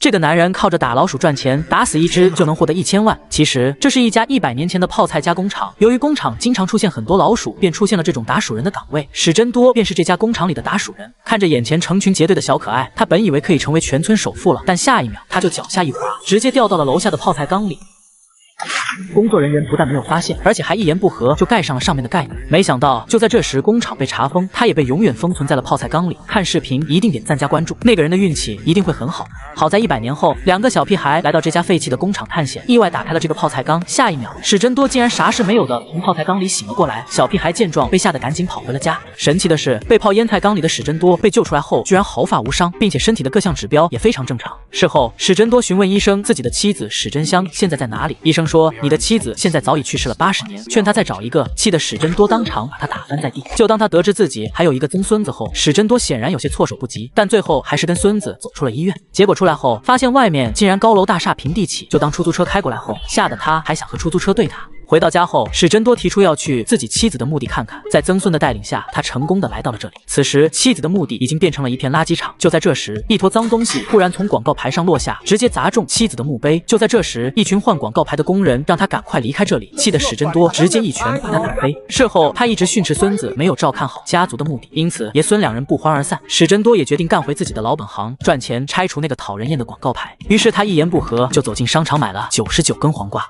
这个男人靠着打老鼠赚钱，打死一只就能获得一千万。其实这是一家一百年前的泡菜加工厂，由于工厂经常出现很多老鼠，便出现了这种打鼠人的岗位。史真多便是这家工厂里的打鼠人。看着眼前成群结队的小可爱，他本以为可以成为全村首富了，但下一秒他就脚下一滑，直接掉到了楼下的泡菜缸里。工作人员不但没有发现，而且还一言不合就盖上了上面的盖子。没想到就在这时，工厂被查封，他也被永远封存在了泡菜缸里。看视频一定点赞加关注，那个人的运气一定会很好。好在一百年后，两个小屁孩来到这家废弃的工厂探险，意外打开了这个泡菜缸。下一秒，史真多竟然啥事没有的从泡菜缸里醒了过来。小屁孩见状被吓得赶紧跑回了家。神奇的是，被泡腌菜缸里的史真多被救出来后，居然毫发无伤，并且身体的各项指标也非常正常。事后，史真多询问医生自己的妻子史真香现在在哪里，医生说你的妻子。现在早已去世了八十年，劝他再找一个，气得史真多当场把他打翻在地。就当他得知自己还有一个曾孙子后，史真多显然有些措手不及，但最后还是跟孙子走出了医院。结果出来后，发现外面竟然高楼大厦平地起。就当出租车开过来后，吓得他还想和出租车对打。回到家后，史真多提出要去自己妻子的墓地看看。在曾孙的带领下，他成功的来到了这里。此时，妻子的墓地已经变成了一片垃圾场。就在这时，一坨脏东西突然从广告牌上落下，直接砸中妻子的墓碑。就在这时，一群换广告牌的工人让他赶快离开这里，气得史真多直接一拳把他打飞。事后，他一直训斥孙子没有照看好家族的墓地，因此爷孙两人不欢而散。史真多也决定干回自己的老本行，赚钱拆除那个讨人厌的广告牌。于是他一言不合就走进商场买了九十九根黄瓜。